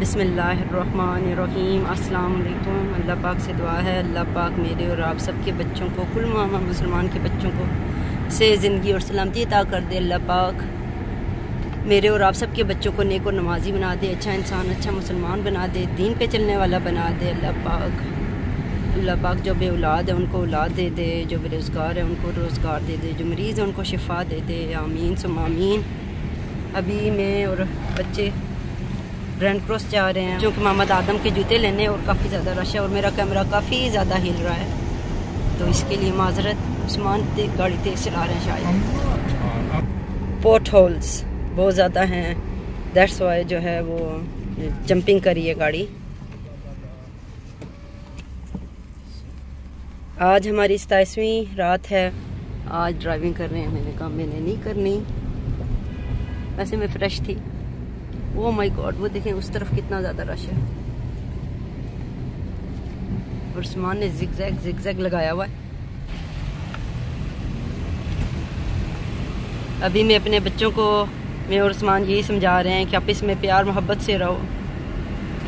بسم اللہ الرحمن الرحیم۔ السلام علیکم۔ اللہ پاک سے دعا ہے۔ اللہ پاک میرے اور آپ سب کے بچوں کو، کل ماما مسلمان کے بچوں کو سے زندگی اور سلامتی عطا کر دے۔ اللہ پاک میرے اور آپ سب کے بچوں کو نیک و نمازی بنا دے۔ اچھا انسان اچھا مسلمان بنا دے۔ دین پہ چلنے والا بنا دے۔ اللہ پاک اللہ پاک جو بے اولاد ہے ان کو اولاد دے دے، جو بے روزگار ہے ان کو روزگار دے دے۔ جو مریض ہے ان کو شفا دے دے۔ آمین سم آمین۔ ابھی میں اور بچے برینڈ کراس جا رہے ہیں، جو کہ محمد آدم کے جوتے لینے اور کافی زیادہ رش ہے اور میرا کیمرہ کافی زیادہ ہل رہا ہے۔ تو اس کے لیے معذرت، عثمان گاڑی تیز چلا رہے ہیں شاید۔ پورٹ ہولز بہت زیادہ ہیں۔ دیٹس وائی جو ہے وہ جمپنگ کری ہے گاڑی۔ آج ہماری ستائیسویں رات ہے۔ آج ڈرائیونگ کر رہے ہیں میں نے کہا میں نے نہیں کرنی۔ ویسے میں فریش تھی۔ وہ oh مائی گاڈ وہ دیکھیں اس طرف کتنا زیادہ رش ہے۔ اور عثمان نے زگ زیگ زگ زیگ لگایا ہوا ہے۔ ابھی میں اپنے بچوں کو، میں اور عثمان یہی سمجھا رہے ہیں کہ آپ اس میں پیار، محبت سے رہو۔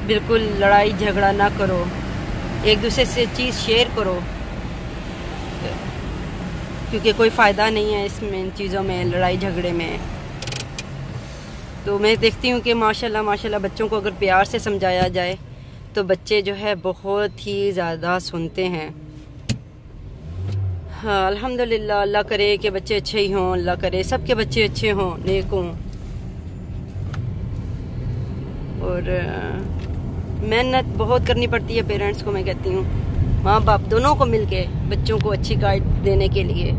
بالکل لڑائی، جھگڑا نہ کرو۔ ایک دوسرے سے چیز شیئر کرو۔ کیونکہ کوئی فائدہ نہیں ہے اس میں، ان چیزوں میں، لڑائی، جھگڑے میں۔ تو میں دیکھتی ہوں کہ ماشاءاللہ ماشاءاللہ بچوں کو اگر پیار سے سمجھایا جائے تو بچے جو ہے بہت ہی زیادہ سنتے ہیں۔ ہاں الحمدللہ، اللہ کرے کہ بچے اچھے ہی ہوں، اللہ کرے سب کے بچے اچھے ہوں، نیک ہوں۔ اور محنت بہت کرنی پڑتی ہے پیرنٹس کو میں کہتی ہوں۔ ماں باپ دونوں کو مل کے بچوں کو اچھی گائیڈ دینے کے لیے۔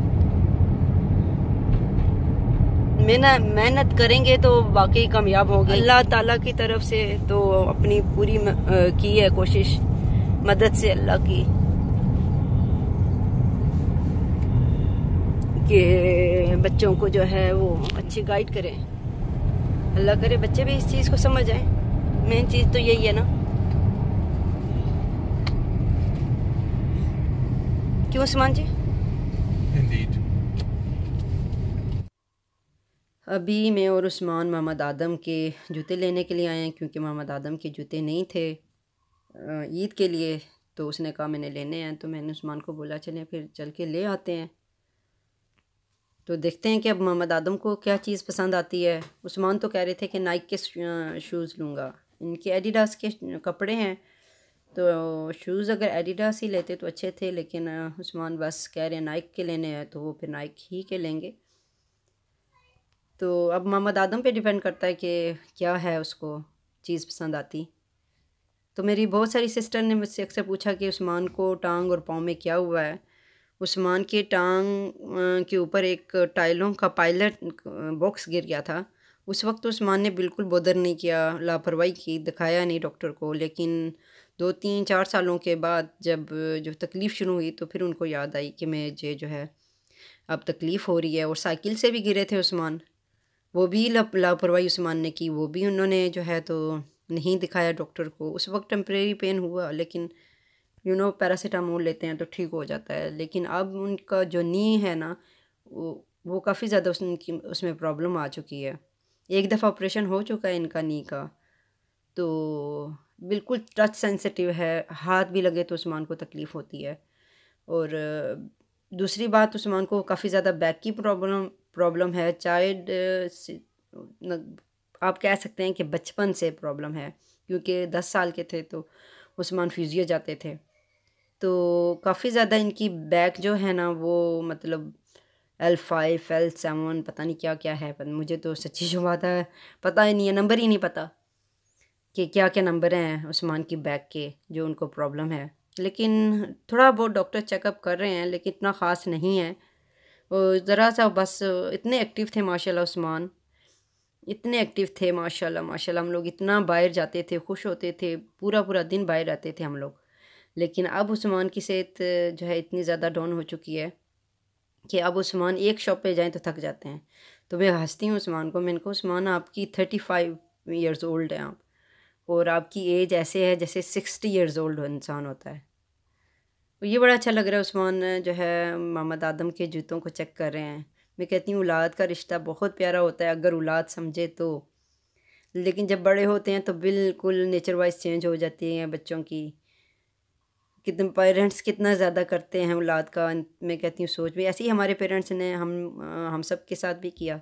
محنت کریں گے تو واقعی کامیاب ہوں گے۔ اللہ تعالیٰ کی طرف سے تو اپنی پوری کی ہے کوشش۔ مدد سے اللہ کی۔ کہ بچوں کو جو ہے وہ اچھی گائیڈ کریں۔ اللہ کرے بچے بھی اس چیز کو سمجھ آئیں۔ مین چیز تو یہی ہے نا۔ کیوں عثمان جی؟ ابھی میں اور عثمان محمد آدم کے جوتے لینے کے لیے آئے ہیں کیونکہ محمد آدم کے جوتے نہیں تھے عید کے لیے تو اس نے کہا میں نے لینے ہیں، تو میں نے عثمان کو بولا چلیں پھر چل کے لے آتے ہیں۔ تو دیکھتے ہیں کہ اب محمد آدم کو کیا چیز پسند آتی ہے۔ عثمان تو کہہ رہے تھے کہ نائک کے شوز لوں گا۔ ان کے ایڈیڈاس کے کپڑے ہیں۔ تو شوز اگر ایڈیڈاس ہی لیتے تو اچھے تھے، لیکن عثمان بس کہہ رہے ہیں نائک کے لینے ہیں تو وہ پھر نائک ہی کے لیں گے۔ تو اب محمد آدم پہ ڈیپینڈ کرتا ہے کہ کیا ہے اس کو چیز پسند آتی۔ تو میری بہت ساری سسٹر نے مجھ سے اکثر پوچھا کہ عثمان کو ٹانگ اور پاؤں میں کیا ہوا ہے؟ عثمان کے ٹانگ کے اوپر ایک ٹائلوں کا پائلٹ باکس گر گیا تھا۔ اس وقت عثمان نے بالکل بودر نہیں کیا، لاپرواہی کی، دکھایا نہیں ڈاکٹر کو۔ لیکن دو، تین، چار سالوں کے بعد جب جو تکلیف شروع ہوئی تو پھر ان کو یاد آئی کہ میں یہ جو ہے اب تکلیف ہو رہی ہے۔ اور سائیکل سے بھی گرے تھے عثمان۔ وہ بھی لاپرواہی عثمان نے کی، وہ بھی انہوں نے جو ہے تو نہیں دکھایا ڈاکٹر کو۔ اس وقت ٹیمپریری پین ہوا، لیکن یو نو پیراسیٹامول لیتے ہیں تو ٹھیک ہو جاتا ہے۔ لیکن اب ان کا جو نی ہے نا، وہ وہ کافی زیادہ اس کی، اس میں پرابلم آ چکی ہے۔ ایک دفعہ آپریشن ہو چکا ہے ان کا نی کا۔ تو بالکل ٹچ سینسٹیو ہے، ہاتھ بھی لگے تو عثمان کو تکلیف ہوتی ہے۔ اور دوسری بات، عثمان کو کافی زیادہ بیک کی پرابلم پرابلم ہے۔ چائلڈ آپ کہہ سکتے ہیں کہ بچپن سے پرابلم ہے، کیونکہ دس سال کے تھے تو عثمان فیزیو جاتے تھے۔ تو کافی زیادہ ان کی بیک جو ہے نا، وہ مطلب ایل فائیو، ایل سیون، پتہ نہیں کیا کیا ہے۔ مجھے تو سچی جو بات ہے، پتہ ہی نہیں ہے، نمبر ہی نہیں پتہ کہ کیا کیا نمبر ہیں عثمان کی بیک کے جو ان کو پرابلم ہے۔ لیکن تھوڑا بہت ڈاکٹر چیک اپ کر رہے ہیں، لیکن اتنا خاص نہیں ہے۔ ذرا سا بس اتنے ایکٹیو تھے ماشاء اللہ عثمان، اتنے ایکٹیو تھے ماشاء اللہ ماشاء اللہ ہم لوگ اتنا باہر جاتے تھے، خوش ہوتے تھے، پورا پورا دن باہر رہتے تھے ہم لوگ۔ لیکن اب عثمان کی صحت جو ہے اتنی زیادہ ڈاؤن ہو چکی ہے کہ اب عثمان ایک شاپ پہ جائیں تو تھک جاتے ہیں۔ تو میں ہنستی ہوں عثمان کو، میں ان کو عثمان، آپ کی تھرٹی فائیو ایئرز اولڈ ہیں آپ اور آپ کی ایج ایسے ہے جیسے سکسٹی ایئرز اولڈ انسان ہوتا ہے۔ یہ بڑا اچھا لگ رہا ہے عثمان جو ہے محمد آدم کے جوتوں کو چیک کر رہے ہیں۔ میں کہتی ہوں اولاد کا رشتہ بہت پیارا ہوتا ہے، اگر اولاد سمجھے تو۔ لیکن جب بڑے ہوتے ہیں تو بالکل نیچر وائز چینج ہو جاتی ہیں بچوں کی۔ کتنے پیرنٹس کتنا زیادہ کرتے ہیں اولاد کا، میں کہتی ہوں سوچ بھی۔ ایسے ہی ہمارے پیرنٹس نے ہم ہم سب کے ساتھ بھی کیا۔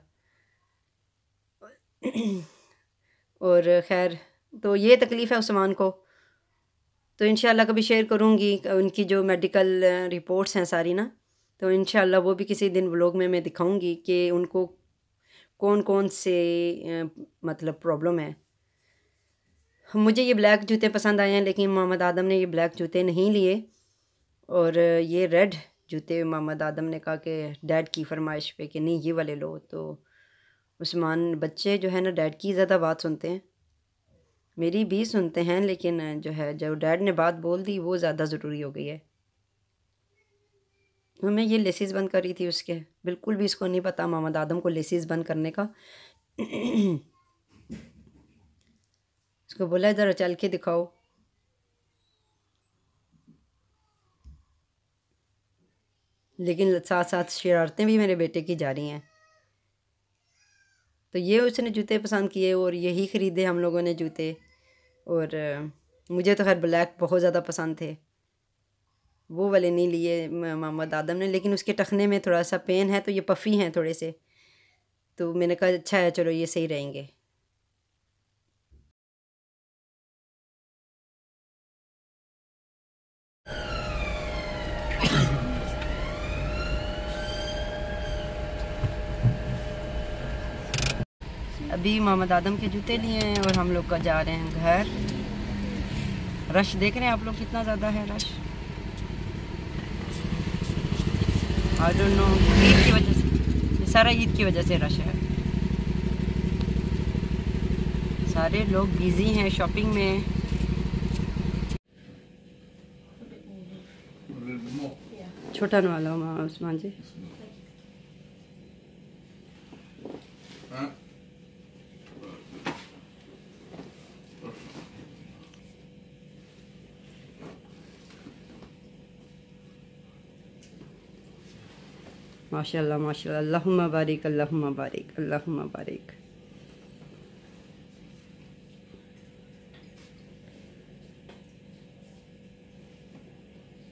اور خیر، تو یہ تکلیف ہے عثمان کو۔ تو انشاءاللہ کبھی شیئر کروں گی ان کی جو میڈیکل رپورٹس ہیں ساری نا، تو انشاءاللہ وہ بھی کسی دن بلاگ میں میں دکھاؤں گی کہ ان کو کون کون سے مطلب پرابلم ہے مجھے یہ بلیک جوتے پسند آئے ہیں، لیکن محمد آدم نے یہ بلیک جوتے نہیں لیے۔ اور یہ ریڈ جوتے محمد آدم نے کہا کہ ڈیڈ کی فرمائش پہ کہ نہیں، یہ والے لو۔ تو عثمان، بچے جو ہے نا ڈیڈ کی زیادہ بات سنتے ہیں۔ میری بھی سنتے ہیں، لیکن جو ہے، جو ڈیڈ نے بات بول دی، وہ زیادہ ضروری ہو گئی ہے۔ میں یہ لیسیز بند کر رہی تھی اس کے۔ بالکل بھی اس کو نہیں پتا محمد آدم کو لیسیز بند کرنے کا۔ اس کو بولا ذرا چل کے دکھاؤ۔ لیکن ساتھ ساتھ شرارتیں بھی میرے بیٹے کی جا رہی ہیں۔ تو یہ اس نے جوتے پسند کیے اور یہی خریدے ہم لوگوں نے جوتے۔ اور مجھے تو خیر بلیک بہت زیادہ پسند تھے۔ وہ والے نہیں لیے محمد آدم نے، لیکن اس کے ٹخنے میں تھوڑا سا پین ہے تو یہ پفی ہیں تھوڑے سے۔ تو میں نے کہا اچھا ہے، چلو یہ صحیح رہیں گے۔ ابھی محمد آدم کے جوتے لیے ہیں اور ہم لوگ کا جا رہے ہیں گھر۔ رش دیکھ رہے ہیں آپ لوگ کتنا زیادہ ہے رش؟ نو عید کی وجہ سے۔ سارا عید کی وجہ سے رش ہے۔ سارے لوگ بیزی ہیں شاپنگ میں۔ چھوٹا نوالا عثمان جی۔ ماشاء اللہ ماشاء اللہ اللہم بارک اللہم بارک اللہم بارک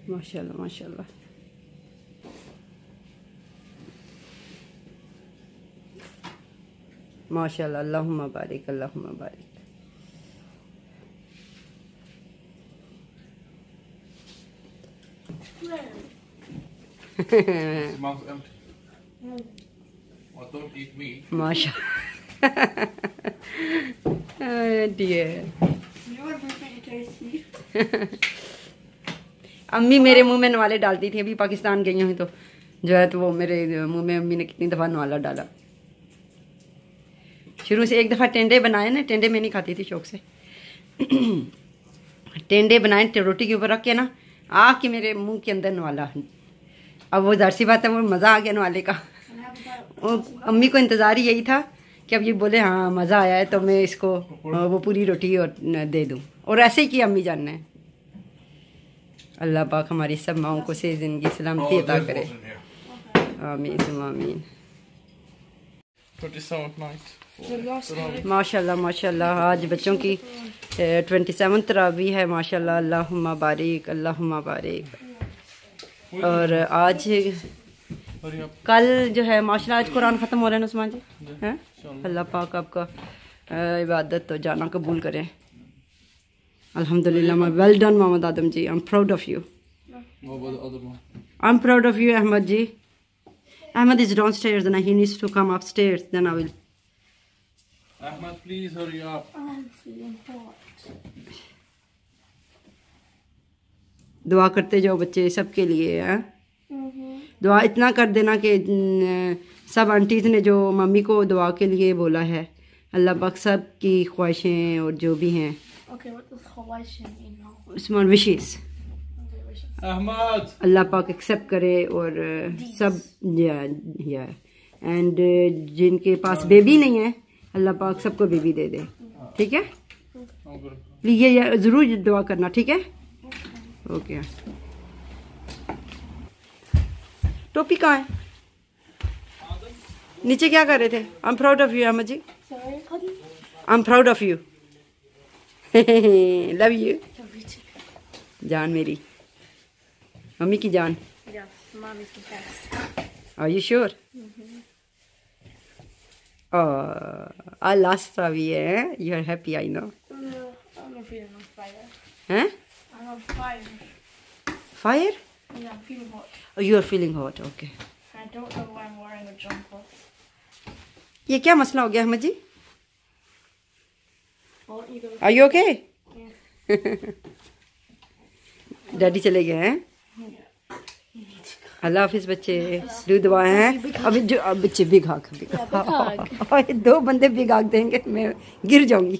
ماشاء اللہ ماشاء اللہ ماشاء اللہم بارک اللہم بارک ماشاء امی میرے منہ میں نوالے ڈالتی تھی ابھی پاکستان گئی ہوئی تو جو ہے تو وہ میرے منہ میں امی نے کتنی دفعہ نوالا ڈالا شروع سے ایک دفعہ ٹینڈے بنائے نا ٹینڈے میں نہیں کھاتی تھی شوق سے ٹینڈے بنائے روٹی کے اوپر رکھ کے نا آ کے میرے منہ کے اندر نوالا اب وہ ظاہر سی بات ہے وہ مزہ آ گیا نوالے کا امی کو انتظار ہی یہی تھا کہ اب یہ بولے ہاں مزہ آیا ہے تو میں اس کو وہ پوری روٹی اور دے دوں۔ اور ایسے ہی کیا امی جاننا ہے اللہ پاک ہماری سب ماؤں کو سے زندگی سلامتی عطا کرے۔ آمین آمین۔ ماشاء اللہ ماشاء اللہ آج بچوں کی ٹوینٹی سیون ترابی ہے۔ ماشاء اللہ اللہ بارک اللہ بارک۔ اور آج کل جو ہے ماشاء اللہ آج قرآن ختم ہو رہے ہیں عثمان جی؟ اللہ پاک آپ کا عبادت تو جانا قبول کریں۔ الحمد للہ well done Muhammad Adam ji I'm proud of you I'm proud of you Ahmad ji. Ahmad is downstairs and he needs to come upstairs then I will Ahmad please hurry up دعا کرتے جاؤ بچے سب کے لیے دعا اتنا کر دینا کہ سب آنٹیز نے جو ممی کو دعا کے لیے بولا ہے اللہ پاک سب کی خواہشیں اور جو بھی ہیں۔ عثمان وشیز اللہ پاک ایکسیپٹ کرے اور سب اینڈ جن کے پاس بیبی نہیں ہے اللہ پاک سب کو بیبی دے دے۔ ٹھیک ہے؟ یہ ضرور دعا کرنا ٹھیک ہے؟ اوکے ٹاپی کہاں ہے؟ نیچے کیا کر رہے تھے؟ آئی پراؤڈ آف یو ایم جی I'm proud of you love you جان میری. امی کی جان. I you sure you are happy I نا fire Yeah, I'm feeling hot. Oh, you are feeling hot, okay. I don't know why I'm wearing a jumper. یہ کیا مسئلہ ہو گیا Ahmad ji. Are you okay daddy چلے گئے ہیں اللہ حافظ بچے دو دعائیں ہیں ابھی جو بچے بگ ہاگ بگ دو بندے بگ ہاگ دیں گے میں گر جاؤں گی.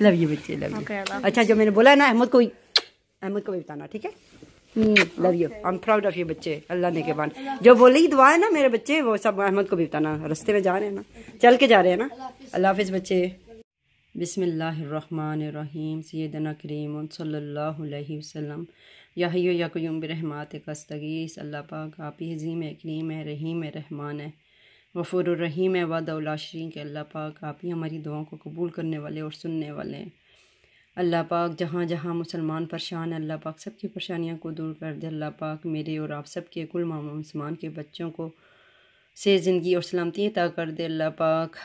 لو یو بچے لو اچھا جو میں نے بولا نا احمد کو احمد کو بھی بتانا ٹھیک ہے؟ Love you I'm proud of you بچے اللہ نے کے بان جو بولی دعا ہے نا میرے بچے وہ سب احمد کو بھی بتانا۔ رستے میں جا رہے ہیں نا۔ چل کے جا رہے ہیں نا۔ اللہ حافظ. بچے۔ بسم اللہ الرحمن الرحیم سیدنا کریم صلی اللہ علیہ وسلم۔ یا حیو یا قیوم برحمات کستگیس اللہ پاک آپ ہی عظیم ہے کریم ہے رحیم ہے رحمان ہے۔ غفور الرحیم ہے وعد شرین کے۔ اللہ پاک آپ ہی ہماری دعاؤں کو قبول کرنے والے اور سننے والے ہیں۔ اللہ پاک جہاں جہاں مسلمان پریشان ہیں، اللہ پاک سب کی پریشانیاں کو دور کر دے۔ اللہ پاک میرے اور آپ سب کے کل ماما مسلمان کے بچوں کو سے زندگی اور سلامتی عطا کر دے۔ اللہ پاک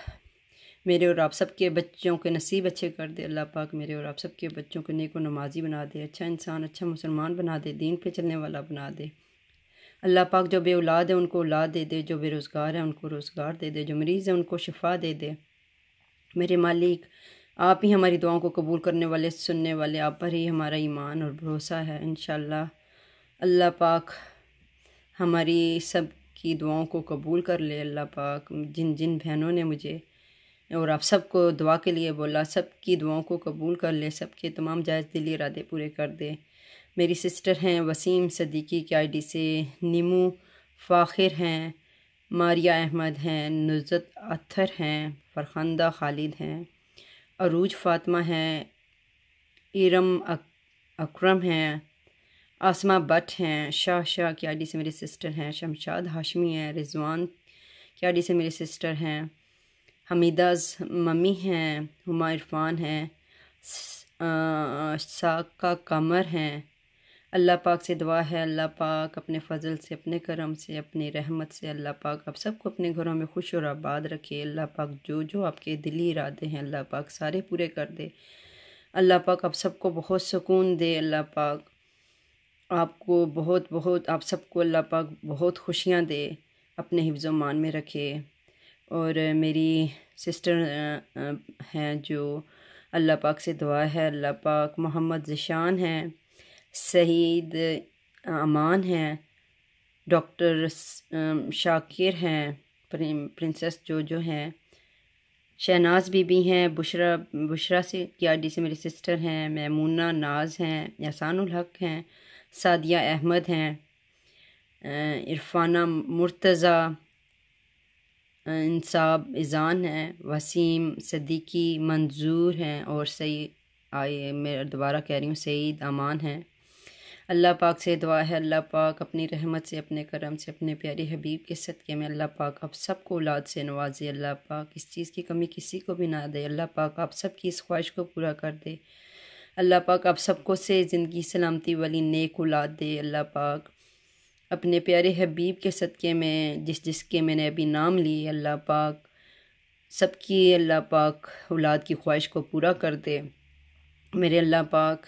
میرے اور آپ سب کے بچوں کے نصیب اچھے کر دے۔ اللہ پاک میرے اور آپ سب کے بچوں کو نیک و نمازی بنا دے۔ اچھا انسان اچھا مسلمان بنا دے۔ دین پہ چلنے والا بنا دے۔ اللہ پاک جو بے اولاد ہے ان کو اولاد دے دے۔ جو بے روزگار ہے ان کو روزگار دے دے۔ جو مریض ہے ان کو شفا دے دے۔ میرے مالک آپ ہی ہماری دعاؤں کو قبول کرنے والے، سننے والے، آپ پر ہی ہمارا ایمان اور بھروسہ ہے، انشاءاللہ۔ اللہ پاک ہماری سب کی دعاؤں کو قبول کر لے۔ اللہ پاک جن جن بہنوں نے مجھے اور آپ سب کو دعا کے لیے بولا، سب کی دعاؤں کو قبول کر لے، سب کے تمام جائز دلی ارادے پورے کر دے۔ میری سسٹر ہیں وسیم صدیقی کی آئی ڈی سے، نیمو فاخر ہیں ماریہ احمد ہیں، نزت اتھر ہیں، فرخندہ خالد ہیں۔ عروج فاطمہ ہیں ارم اک- اکرم ہیں، آسمہ بٹ ہیں، شاہ شاہ کی ڈی سے میری سسٹر ہیں، شمشاد ہاشمی ہیں، رضوان کی ڈی سے میری سسٹر ہیں، حمیدہ ممی ہیں، ہما عرفان ہیں ساکہ قمر ہیں اللہ پاک سے دعا ہے اللہ پاک اپنے فضل سے اپنے کرم سے اپنی رحمت سے اللہ پاک آپ سب کو اپنے گھروں میں خوش اور آباد رکھے اللہ پاک جو جو آپ کے دلی ارادے ہیں اللہ پاک سارے پورے کر دے اللہ پاک آپ سب کو بہت سکون دے اللہ پاک آپ کو بہت بہت آپ سب کو اللہ پاک بہت خوشیاں دے اپنے حفظ و مان میں رکھے اور میری سسٹر ہیں جو اللہ پاک سے دعا ہے اللہ پاک محمد ذیشان ہیں سعید امان ہیں، ڈاکٹر شاکر ہیں پرنسس جو جو ہیں، شہناز بی بی ہیں، بشرا بشرا سے، کی آر ڈی سے میری سسٹر ہیں، میمونہ ناز ہیں احسان الحق ہیں سعدیہ احمد ہیں عرفانہ مرتضیٰ انصاب اذان ہیں، وسیم صدیقی منظور ہیں اور سعید آئے، میں دوبارہ کہہ رہی ہوں، سعید امان ہیں۔ اللہ پاک سے دعا ہے اللہ پاک اپنی رحمت سے اپنے کرم سے اپنے پیارے حبیب کے صدقے میں اللہ پاک آپ سب کو اولاد سے نوازے اللہ پاک اس چیز کی کمی کسی کو بھی نہ دے اللہ پاک آپ سب کی اس خواہش کو پورا کر دے اللہ پاک آپ سب کو سے زندگی سلامتی والی نیک اولاد دے اللہ پاک اپنے پیارے حبیب کے صدقے میں جس جس کے میں نے ابھی نام لی اللہ پاک سب کی اللہ پاک اولاد کی خواہش کو پورا کر دے میرے اللہ پاک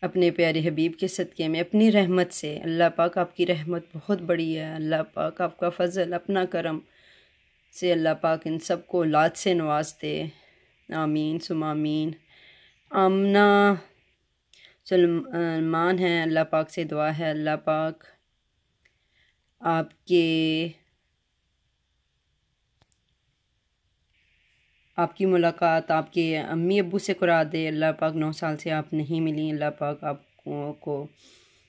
اپنے پیارے حبیب کے صدقے میں، اپنی رحمت سے۔ اللہ پاک آپ کی رحمت بہت بڑی ہے۔ اللہ پاک آپ کا فضل، اپنا کرم سے اللہ پاک ان سب کو اولاد سے نواز دے۔ آمین سم آمین۔ آمنہ سلمان ہیں اللہ پاک سے دعا ہے۔ اللہ پاک آپ کے آپ کی ملاقات، آپ کے امی ابو سے کرا دے۔ اللہ پاک نو سال سے آپ نہیں ملی اللہ پاک آپ کو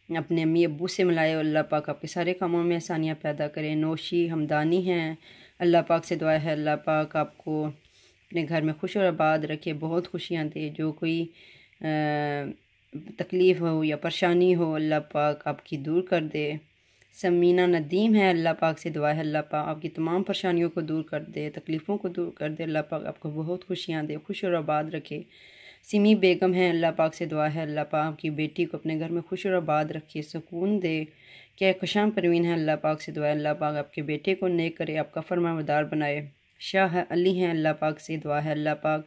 اپنے امی ابو سے ملائے اللہ پاک آپ کے سارے کاموں میں آسانیاں پیدا کرے۔ نوشی ہمدانی ہیں۔ اللہ پاک سے دعا ہے۔ اللہ پاک آپ کو اپنے گھر میں خوش اور آباد رکھے۔ بہت خوشیاں دے۔ جو کوئی تکلیف ہو یا پریشانی ہو، اللہ پاک آپ کی دور کر دے۔ سمینہ ندیم ہے اللہ پاک سے دعا ہے اللہ پاک آپ کی تمام پریشانیوں کو دور کر دے تکلیفوں کو دور کر دے اللہ پاک آپ کو بہت خوشیاں دے خوش اور آباد رکھے سمی بیگم ہے اللہ پاک سے دعا ہے اللہ پاک آپ کی بیٹی کو اپنے گھر میں خوش اور آباد رکھے سکون دے کیا خوشام پروین ہے اللہ پاک سے دعا ہے اللہ پاک آپ کے بیٹے کو نیک کرے آپ کا فرما مدار بنائے شاہ علی ہیں اللہ پاک سے دعا ہے اللہ پاک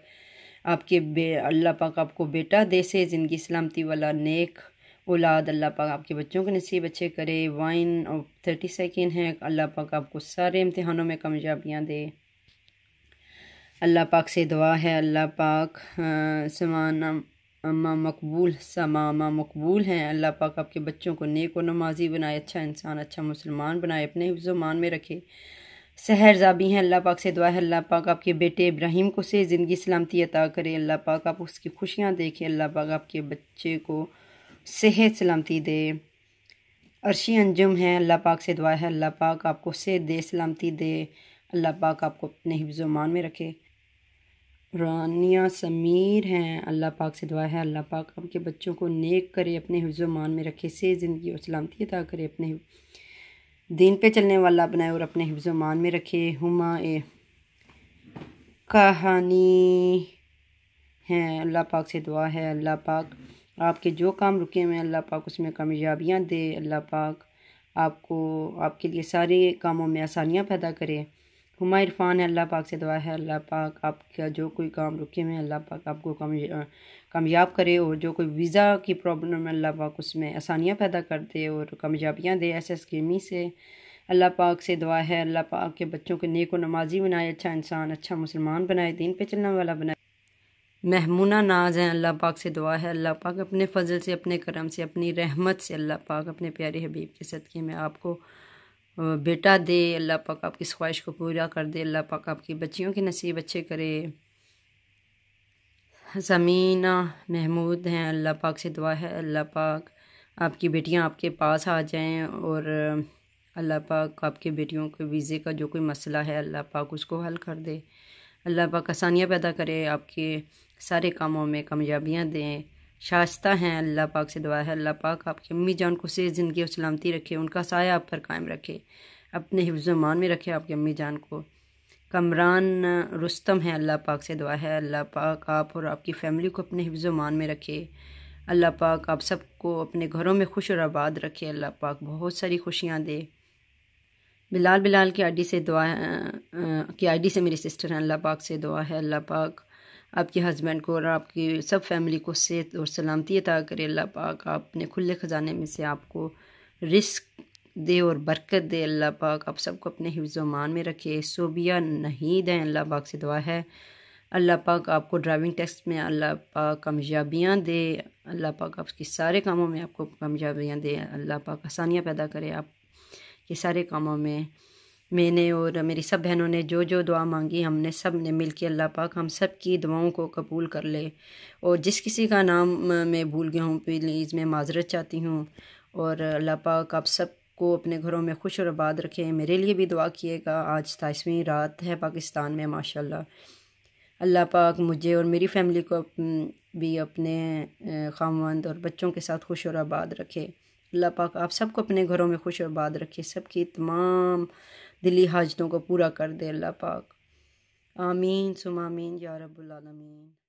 آپ کے بے اللہ پاک آپ کو بیٹا دے سے زندگی سلامتی والا نیک اولاد، اللہ پاک آپ کے بچوں کے نصیب اچھے کرے، وائن اور تھرٹی سیکنڈ ہیں، اللہ پاک آپ کو سارے امتحانوں میں کامیابیاں دے۔ اللہ پاک سے دعا ہے، اللہ پاک سمان اماں مقبول سمامہ مقبول ہیں۔ اللہ پاک آپ کے بچوں کو نیک و نمازی بنائے اچھا انسان اچھا مسلمان بنائے، اپنے حفظ و مان میں رکھے۔ سحر زابی ہیں، اللہ پاک سے دعا ہے، اللہ پاک آپ کے بیٹے ابراہیم کو سے زندگی سلامتی عطا کرے۔ اللہ پاک آپ اس کی خوشیاں دیکھیں اللہ پاک آپ کے بچے کو صحت سلامتی دے۔ عرشی انجم ہے اللہ پاک سے دعا ہے۔ اللہ پاک آپ کو صحت دے، سلامتی دے۔ اللہ پاک آپ کو اپنے حفظ و مان میں رکھے۔ رانیہ سمیر ہیں، اللہ پاک سے دعا ہے۔ اللہ پاک آپ کے بچوں کو نیک کرے، اپنے حفظ و مان میں رکھے۔ سے زندگی اور سلامتی عطا کرے۔ اپنے دین پہ چلنے والا بنائے اور اپنے حفظ و مان میں رکھے۔ ہما اے کہانی ہیں، اللہ پاک سے دعا ہے۔ اللہ پاک آپ کے جو کام رکے ہوئے اللہ پاک اس میں کامیابیاں دے۔ اللہ پاک آپ کو، آپ کے لیے سارے کاموں میں آسانیاں پیدا کرے۔ ہما عرفان ہے اللہ پاک سے دعا ہے۔ اللہ پاک آپ کا جو کوئی کام رکے ہوئے اللہ پاک آپ کو کامیاب کرے اور جو کوئی ویزا کی پرابلم ہے، اللہ پاک اس میں آسانیاں پیدا کر دے اور کامیابیاں دے ایسے اسکیمی سے۔ اللہ پاک سے دعا ہے۔ اللہ پاک کے بچوں کے نیک و نمازی بنائے اچھا انسان اچھا مسلمان بنائے، دین پہ چلنے والا بنائے۔ محمونہ ناز ہیں اللہ پاک سے دعا ہے اللہ پاک اپنے فضل سے اپنے کرم سے اپنی رحمت سے اللہ پاک اپنے پیارے حبیب کے صدقے میں آپ کو بیٹا دے اللہ پاک آپ کی خواہش کو پورا کر دے اللہ پاک آپ کی بچیوں کے نصیب اچھے کرے زمینہ محمود ہیں اللہ پاک سے دعا ہے اللہ پاک آپ کی بیٹیاں آپ کے پاس آ جائیں اور اللہ پاک آپ کے بیٹیوں کے ویزے کا جو کوئی مسئلہ ہے اللہ پاک اس کو حل کر دے اللہ پاک آسانیاں پیدا کرے آپ کے سارے کاموں میں کامیابیاں دیں۔ شائستہ ہیں۔ اللہ پاک سے دعا ہے۔ اللہ پاک آپ کی امی جان کو سے زندگی و سلامتی رکھے۔ ان کا سایہ آپ پر قائم رکھے۔ اپنے حفظ و مان میں رکھے آپ کی امی جان کو۔ کمران رستم ہے اللہ پاک سے دعا ہے۔ اللہ پاک آپ اور آپ کی فیملی کو اپنے حفظ و مان میں رکھے۔ اللہ پاک آپ سب کو اپنے گھروں میں خوش اور آباد رکھے۔ اللہ پاک بہت ساری خوشیاں دے۔ بلال بلال کی آئی ڈی سے دعا کی آئی ڈی سے میری سسٹر ہیں۔ اللہ پاک سے دعا ہے۔ اللہ پاک آپ کے ہسبینڈ کو اور آپ کی سب فیملی کو صحت اور سلامتی عطا کرے، اللہ پاک آپ اپنے کھلے خزانے میں سے آپ کو رزق دے اور برکت دے، اللہ پاک آپ سب کو اپنے حفظ و مان میں رکھے صوبیہ نہیں دیں، اللہ پاک سے دعا ہے۔ اللہ پاک آپ کو ڈرائیونگ ٹیسٹ میں اللہ پاک کامیابیاں دے، اللہ پاک آپ کی سارے کاموں میں آپ کو کامیابیاں دے، اللہ پاک آسانیاں پیدا کرے آپ کے سارے کاموں میں۔ میں نے اور میری سب بہنوں نے جو جو دعا مانگی، ہم نے سب نے مل کے اللہ پاک ہم سب کی دعاؤں کو قبول کر لے۔ اور جس کسی کا نام میں بھول گیا ہوں، پلیز میں معذرت چاہتی ہوں۔ اور اللہ پاک آپ سب کو اپنے گھروں میں خوش اور آباد رکھیں میرے لیے بھی دعا کیے گا۔ آج تائیسویں رات ہے پاکستان میں ماشاء اللہ اللہ پاک مجھے اور میری فیملی کو بھی اپنے خاموند اور بچوں کے ساتھ خوش اور آباد رکھے۔ اللہ پاک آپ سب کو اپنے گھروں میں خوش اور آباد رکھے۔ سب کی تمام دلی حاجتوں کو پورا کر دے اللہ پاک۔ آمین سم آمین یا رب العالمین۔